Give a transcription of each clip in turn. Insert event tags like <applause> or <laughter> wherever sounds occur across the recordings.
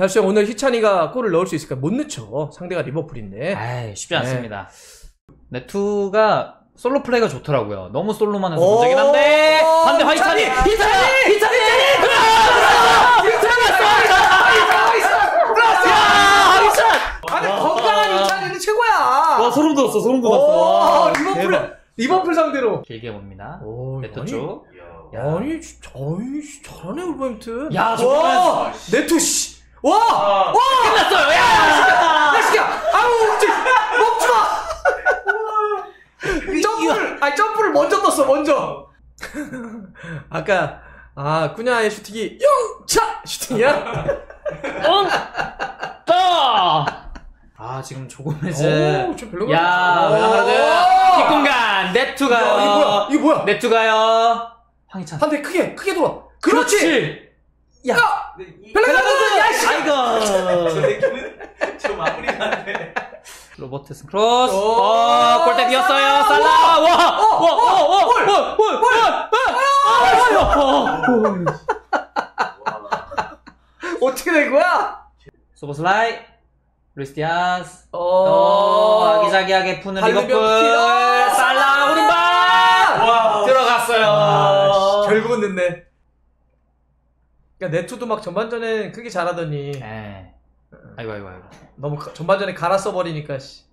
다시 오늘 희찬이가 골을 넣을 수 있을까? 못 넣죠. 상대가 리버풀인데. 아이, 쉽지 않습니다. 네투가 솔로 플레이가 좋더라고요. 너무 솔로만 해서 문제긴 한데 오, 반대 황희찬이 희찬이! 희찬이 희찬이 아니 건강한 희찬이는 최고야. 와 소름 돋았어 소름 오, 돋았어. 리버풀. 리버풀 상대로. 길게 봅니다. 아니, 쪽. 아니 씨, 잘하네 울버햄튼. 야, 와, 저거는- 네투 씨. 와, 와, 끝났어요. 야! 야 시야. 아우 저, 먹지 마. 점프를, 아니 점프를 먼저 떴어 먼저. <laughs> 아까 아 꾸냐의 슈팅이 영 차 슈팅이야? 응! 떠! 아 지금 조고메즈. 오, 저 별로 야, 오. 왼쪽으로 뒷공간 네투가요. 야, 이거 뭐야? 이거 뭐야? 네투가요. 황희찬. 한대 크게 크게 돌아. 그렇지. 야. 벨레가르드 야 씨. 아이고. 저 마무리가 안 돼. 로버트슨 크로스. 오, 어, 골대 비었어요. 살라. 와. 어, 와. 와. 와. 와. 골. 와. 와. 와. 와. <laughs> 어떻게 된 거야? 디아스. 어, 어, 아기자기하게 푸는 리버풀. 살라. 와. 들어갔어요. 아, 씨, 결국은 늦네. 그러니까 네투도 막 전반전에 크게 잘하더니 에. 아이고 아이고 아이고. 너무 가- 전반전에 갈아 써버리니까 씨.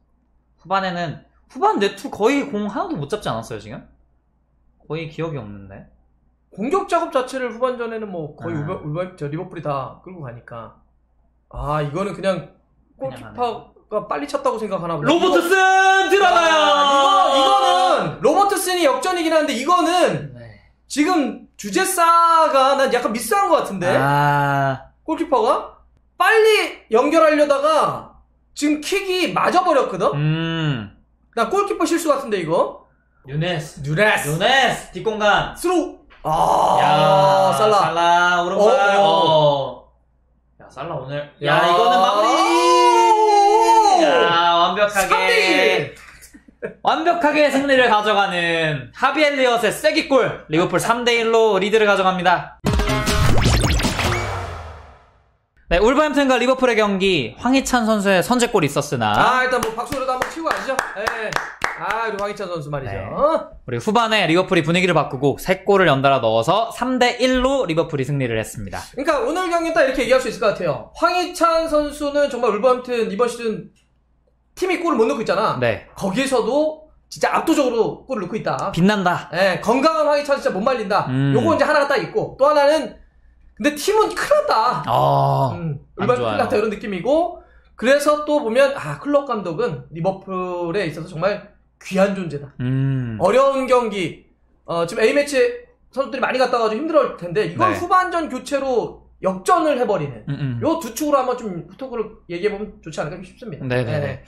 후반에는 후반 네투 거의 공 하나도 못 잡지 않았어요 지금? 거의 기억이 없는데. 공격 작업 자체를 후반전에는 뭐 거의 아. 울버, 울버, 저 리버풀이 다 끌고 가니까 아 이거는 그냥 그냥 골키퍼가 빨리 찼다고 생각하나 보다. 로버트슨 들어가요. 이거 이거는 로버트슨이 역전이긴 한데 이거는 네. 지금 주제 사가 난 약간 미스한 것 같은데 아. 골키퍼가 빨리 연결하려다가 지금 킥이 맞아버렸거든. 음. 나 골키퍼 실수 같은데 이거. 누녜스. 누녜스. 누녜스 뒷공간. 스루. 아, 야, 살라. 살라 오른발. 어, 어. 야, 살라 오늘. 야, 야. 이거는 마무리. 오. 야, 완벽하게. 3대1. 완벽하게 승리를 가져가는 하비 엘리엇의 쐐기골. 리버풀 3대1로 리드를 가져갑니다. 네, 울버햄튼과 리버풀의 경기 황희찬 선수의 선제골이 있었으나 아, 일단 뭐 박수로도 한번 치고 가시죠. 예. 아, 우리 황희찬 선수 말이죠. 네. 어? 우리 후반에 리버풀이 분위기를 바꾸고 3골을 연달아 넣어서 3대1로 리버풀이 승리를 했습니다. 그러니까 오늘 경기 딱 이렇게 얘기할 수 있을 것 같아요. 황희찬 선수는 정말 울버햄튼 이번 시즌 팀이 골을 못 넣고 있잖아. 네, 거기에서도 진짜 압도적으로 골을 넣고 있다. 빛난다. 예, 건강한 황희찬 진짜 못 말린다. 음. 요거 이제 하나가 딱 있고 또 하나는 근데 팀은 큰일 났다. 어, 음, 좋아요. 큰일 났다 이런 느낌이고 그래서 또 보면 아 클럽 감독은 리버풀에 있어서 정말 귀한 존재다. 음, 어려운 경기 어, 지금 A 매치 선수들이 많이 갔다 가지고 힘들어할 텐데 이걸 네. 후반전 교체로 역전을 해버리는 음, 음. 요두 축으로 한번 좀 토크를 얘기해 보면 좋지 않을까 싶습니다. 네네 네.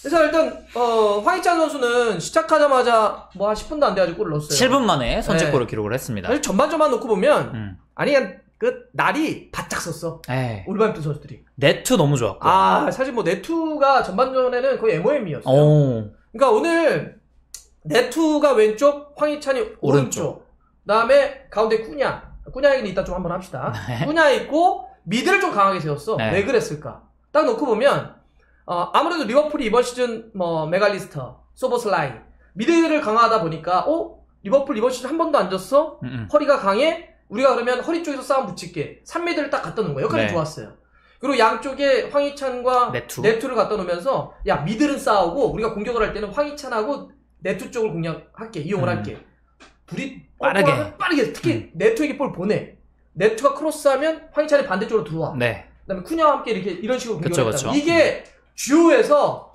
그래서 일단 어, 황희찬 선수는 시작하자마자 뭐 한 10분도 안 돼가지고 골을 넣었어요. 7분 만에 선제골을 네. 기록을 했습니다. 사실 전반전만 놓고 보면 음. 아니 그 날이 바짝 섰어. 에이, 울버햄튼 선수들이. 네트 너무 좋았고. 아 사실 뭐 네투가 전반전에는 거의 MOM이었어요. 오, 그러니까 오늘 네투가 왼쪽, 황희찬이 오른쪽. 오른쪽. 그다음에 가운데 쿠냐. 쿠냐 얘기는 이따 좀 한번 합시다. <laughs> 네. 쿠냐 있고 mid를 좀 강하게 세웠어. 네. 왜 그랬을까? 딱 놓고 보면 어, 아무래도 리버풀이 이번 시즌 뭐 맥알리스터, 소보슬라이 mid를 강화하다 보니까 어 리버풀 이번 시즌 한 번도 안 졌어? 음, 음. 허리가 강해? 우리가 그러면 허리 쪽에서 싸움 붙일게. 3mid를 딱 갖다 놓은 거예요. 역할이 네. 좋았어요. 그리고 양쪽에 황희찬과 네투. 네투 를 갖다 놓으면서 야 미들은 싸우고 우리가 공격을 할 때는 황희찬하고 네투 쪽을 공략할게 이용을 음. 할게 둘이 빠르게. 뽀뽀하면 빠르게 특히 음. 네투에게 볼 보내 네투가 크로스하면 황희찬이 반대쪽으로 들어와 네, 그다음에 쿠냐와 함께 이렇게 이런 식으로 그쵸, 공격을 했다 그쵸. 이게 주효해서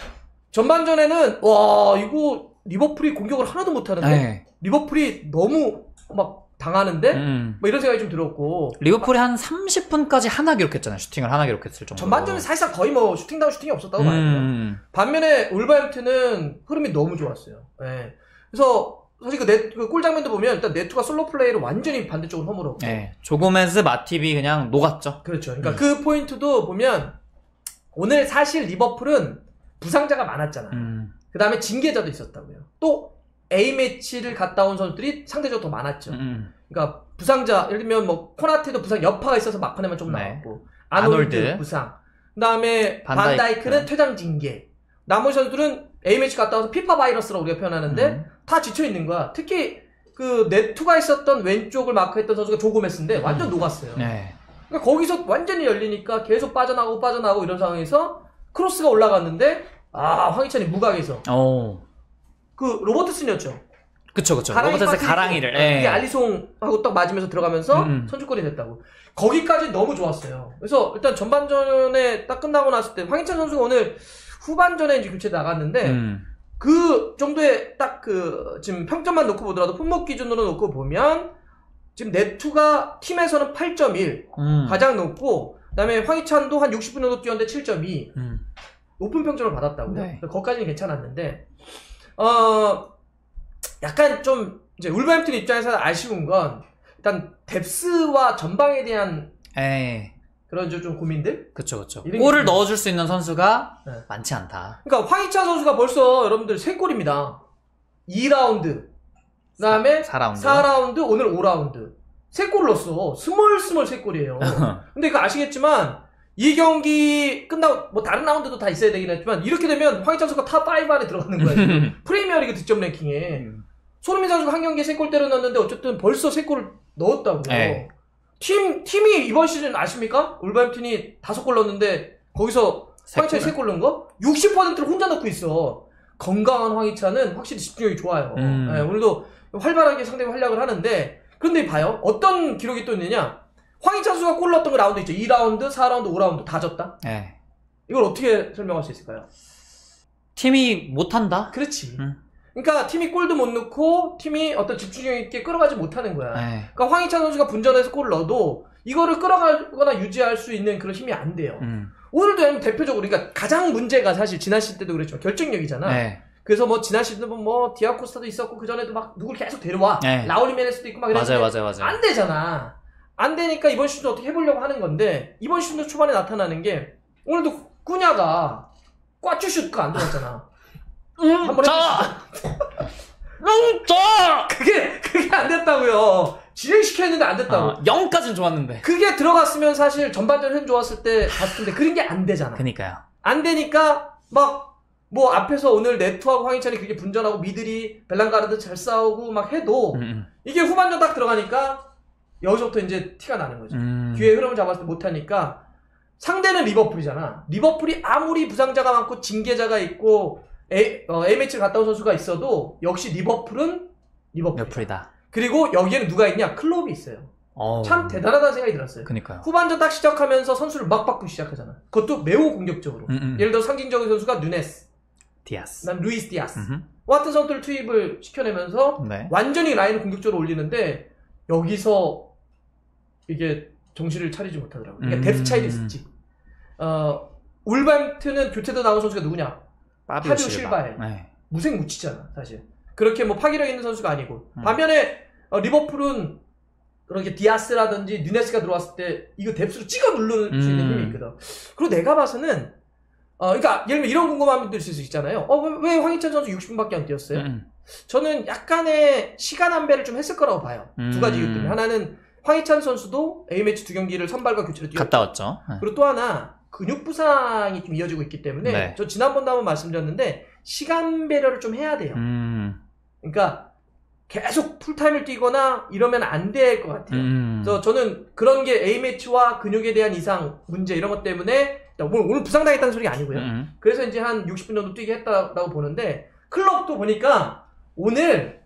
전반전에는 와 이거 리버풀이 공격을 하나도 못하는데 네. 리버풀이 너무 막 당하는데 음. 뭐 이런 생각이 좀 들었고 리버풀이 한 30분까지 하나 기록했잖아요. 슈팅을 하나 기록했을 정도로. 전반전에 사실상 거의 뭐 슈팅 다운 슈팅이 없었다고 봐야 돼요. 음, 반면에 울버햄튼은 흐름이 너무 좋았어요. 예. 그래서 사실 그, 네, 그골 장면도 보면 일단 네투가 솔로 플레이를 완전히 반대쪽으로 허물었고 네. 조고메즈 마팁이 그냥 녹았죠. 그렇죠. 그러니까 음. 그 포인트도 보면 오늘 사실 리버풀은 부상자가 많았잖아. 음, 그 다음에 징계자도 있었다고요. 또 A 매치를 갔다 온 선수들이 상대적으로 더 많았죠. 음, 그러니까 부상자 예를 들면 뭐 코나테도 부상 여파가 있어서 막판에만 좀 네. 나왔고 아놀드, 아놀드. 부상. 그다음에 반다이크. 반다이크는 퇴장 징계. 나머지 선수들은 A매치 갔다 와서 피파 바이러스라고 우리가 표현하는데 음. 다 지쳐 있는 거야. 특히 그 네투가 있었던 왼쪽을 마크했던 선수가 조고메스인데 완전 녹았어요. 네. 그러니까 거기서 완전히 열리니까 계속 빠져나가고 빠져나가고 이런 상황에서 크로스가 올라갔는데 아 황희찬이 무각에서 오. 그 로버트슨이었죠. 그쵸, 그쵸. 가랑이 빠뜨리고 가랑이를. 이게 예. 알리송하고 딱 맞으면서 들어가면서 음. 선취골이 됐다고. 거기까지 너무 좋았어요. 그래서 일단 전반전에 딱 끝나고 났을 때 황희찬 선수가 오늘 후반전에 이제 교체 나갔는데 음. 그 정도의 딱 그 지금 평점만 놓고 보더라도 품목 기준으로 놓고 보면 지금 네투가 팀에서는 8.1 음. 가장 높고 그다음에 황희찬도 한 60분 정도 뛰었는데 7.2 음. 높은 평점을 받았다고요. 네. 거기까지는 괜찮았는데 어 약간 좀 이제 울버햄튼 입장에서는 아쉬운 건 일단 뎁스와 전방에 대한 에이. 그런 좀- 좀 고민들. 그쵸, 그쵸. 골을 게- 넣어줄 수 있는 선수가 네. 많지 않다. 그러니까 황희찬 선수가 벌써 여러분들 3골입니다. 2라운드. 그 다음에 4라운드. 4라운드, 오늘 5라운드. 3골 넣었어. 스멀스멀 3골이에요. <laughs> 근데 그 아시겠지만 이 경기 끝나고 뭐 다른 라운드도 다 있어야 되긴 했지만 이렇게 되면 황희찬 선수가 top 5 안에 들어가는 거야. 지금. <laughs> 프리미어 리그 득점 랭킹에. 음. 손흥민 선수가 한 경기에 3골 때려 넣었는데 어쨌든 벌써 3골을 넣었다고요. 네. 팀, 팀이 이번 시즌 아십니까? 울버햄튼이 5골 넣었는데 거기서 세 황희찬이 골. 3골 넣은 거? 60%를 혼자 넣고 있어. 건강한 황희찬은 확실히 집중력이 좋아요. 음. 네, 오늘도 활발하게 상대가 활약을 하는데 그런데 봐요. 어떤 기록이 또 있느냐? 황희찬 선수가 골 넣었던 그 라운드 있죠. 2라운드, 4라운드, 5라운드 다 졌다. 예. 이걸 어떻게 설명할 수 있을까요? 팀이 못한다? 그렇지. 음. 그러니까 팀이 골도 못 넣고 팀이 어떤 집중력 있게 끌어가지 못하는 거야. 예. 그러니까 황희찬 선수가 분전해서 골을 넣어도 이거를 끌어가거나 유지할 수 있는 그런 힘이 안 돼요. 음. 오늘도 대표적으로 그러니까 가장 문제가 사실 지난 시즌 때도 그랬지만 결정력이잖아. 예. 그래서 뭐 지난 시즌 뭐 디아코스타도 있었고 그 전에도 막 누굴 계속 데려와 네. 라울리 메네스도 있고 막 이랬는데 맞아요, 맞아요, 맞아요. 안 되잖아. 안 되니까 이번 시즌도 어떻게 해보려고 하는 건데 이번 시즌도 초반에 나타나는 게 오늘도 꾸냐가 꽈쭈슛가 안 들어갔잖아. <laughs> 음, 자! 음, 자! 그게 그게 안 됐다고요. 진행시켰는데 안 됐다고. 아, 0까지는 좋았는데. 그게 들어갔으면 사실 전반전 흐름 좋았을 때 봤을 텐데 그런 게 안 되잖아. 그니까요. 안 되니까 막 뭐 앞에서 오늘 네트하고 황희찬이 그렇게 분전하고 미들이 벨랑가르드 잘 싸우고 막 해도 음, 음. 이게 후반전 딱 들어가니까 여기서부터 이제 티가 나는 거죠. 음. 뒤에 흐름을 잡았을 때 못하니까 상대는 리버풀이잖아. 리버풀이 아무리 부상자가 많고 징계자가 있고 A, 어, A매치를 갔다 온 선수가 있어도 역시 리버풀은 리버풀. 몇풀이다. 그리고 여기에는 누가 있냐? 클롭이 있어요. 어. 참 대단하다는 생각이 들었어요. 그니까요. 후반전 딱 시작하면서 선수를 막 바꾸기 시작하잖아. 그것도 매우 공격적으로. 음, 음. 예를 들어 상징적인 선수가 누네스, 디아스. 난 루이스 디아스. 음흠. 같은 선수를 투입을 시켜내면서 네. 완전히 라인을 공격적으로 올리는데 여기서 이게 정신을 차리지 못하더라고요. 그러니까 음. depth 차이도 있었지. 어, 울버햄튼은 교체도 나온 선수가 누구냐? 파비오 파비오 실바에. 네. 무색무취잖아, 사실. 그렇게 뭐 파괴력 있는 선수가 아니고. 음. 반면에 어, 리버풀은 그렇게 디아스라든지 누네스가 들어왔을 때 이거 depth로 찍어 누를 수 있는 음. 힘이 있거든. 그리고 내가 봐서는 어, 그러니까 예를 들면 이런 궁금함이 있을 수 있잖아요. 어, 왜, 왜 황희찬 선수 60분밖에 안 뛰었어요? 음, 저는 약간의 시간 안배를 좀 했을 거라고 봐요. 음. 두 가지 이유 때문에. 하나는 황희찬 선수도 A매치 두 경기를 선발과 교체로 뛰었고 갔다 왔죠. 네. 그리고 또 하나 근육 부상이 좀 이어지고 있기 때문에 네. 저 지난번도 한번 말씀드렸는데 시간 배려를 좀 해야 돼요. 음. 그러니까 계속 풀타임을 뛰거나 이러면 안 될 것 같아요. 음. 그래서 저는 그런 게 A매치와 근육에 대한 이상 문제 이런 것 때문에 오늘, 오늘 부상당했다는 소리가 아니고요. 음. 그래서 이제 한 60분 정도 뛰게 했다라고 보는데 클럽도 보니까 오늘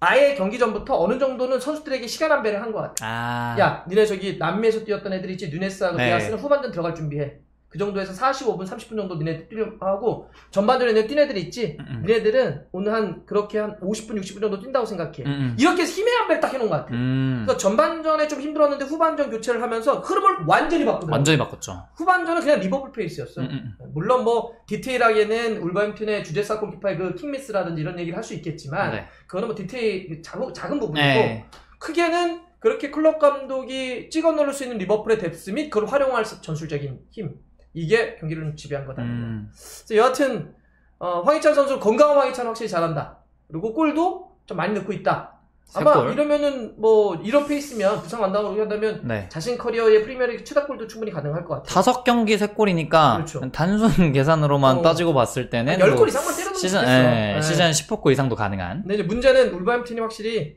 아예 경기 전부터 어느 정도는 선수들에게 시간 안배를 한 것 같아. 아. 야, 니네 저기 남미에서 뛰었던 애들이 있지 누네스하고 네. 디아스는 후반전 들어갈 준비해. 그 정도에서 45분, 30분 정도 니네 뛰려고 하고 전반전에는 뛴 애들이 있지. 음, 음. 니네들은 오늘 한 그렇게 한 50분, 60분 정도 뛴다고 생각해. 음, 음. 이렇게 해서 힘의 안배를 딱 해놓은 것 같아. 음. 그래서 전반전에 좀 힘들었는데 후반전 교체를 하면서 흐름을 완전히 바꾸더라고. 완전히 바꿨죠. 후반전은 그냥 리버풀 페이스였어. 음, 음. 물론 뭐 디테일하게는 울버햄튼의 주제 사 골키퍼의 그 킥 미스라든지 이런 얘기를 할 수 있겠지만 네. 그거는 뭐 디테일 작은, 작은 부분이고 네. 크게는 그렇게 클롭 감독이 찍어 누를 수 있는 리버풀의 depth 및 그걸 활용할 수- 전술적인 힘 이게 경기를 좀 지배한 거다. 음. 그래서 여하튼 어, 황희찬 선수 건강한 황희찬 확실히 잘한다. 그리고 골도 좀 많이 넣고 있다. 아마 골. 이러면은 뭐 이런 페이스면 부상 안 나오고 한다면 네. 자신 커리어의 프리미어리그 최다골도 충분히 가능할 것 같아요. 다섯 경기 세 골이니까 그렇죠. 단순 <laughs> 계산으로만 어. 따지고 봤을 때는 10골 뭐 이상만 때려놓으면 시즌. 예, 예. 시즌 10호 이상도 가능한. 근데 이제 문제는 울버햄튼이 확실히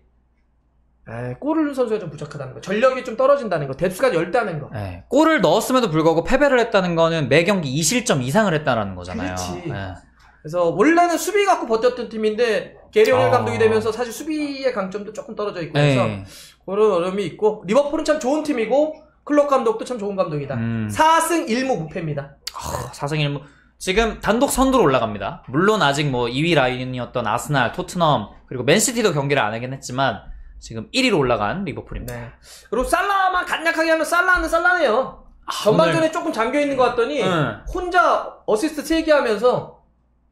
에, 골을 선수가 좀 부족하다는 거. 전력이 좀 떨어진다는 거. 뎁스가 열다는 거. 예, 골을 넣었음에도 불구하고 패배를 했다는 거는 매 경기 2실점 이상을 했다는 거잖아요. 그렇지. 예. 그래서 원래는 수비 갖고 버텼던 팀인데 게리 오넬 아. 감독이 되면서 사실 수비의 강점도 조금 떨어져 있고 그래서 예. 그런 어려움이 있고 리버풀은 참 좋은 팀이고 클럽 감독도 참 좋은 감독이다. 음. 4승 1무 무패입니다. 아, 4승 1무. 지금 단독 선두로 올라갑니다. 물론 아직 뭐 2위 라인이었던 아스날, 토트넘, 그리고 맨시티도 경기를 안 하긴 했지만 지금 1위로 올라간 리버풀입니다. 네. 그리고 살라만 간략하게 하면 살라는 살라네요. 전반전에 조금 잠겨 있는 것 같더니 응. 혼자 어시스트 3개 하면서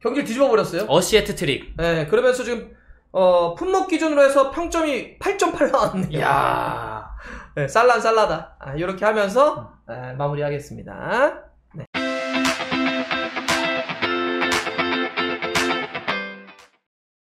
경기를 뒤집어 버렸어요. 어시 해트트릭. 네, 그러면서 지금 어, 품목 기준으로 해서 평점이 8.8 나왔네요. 이야. 네, 살란 살라다. 아, 이렇게 하면서 아, 마무리하겠습니다.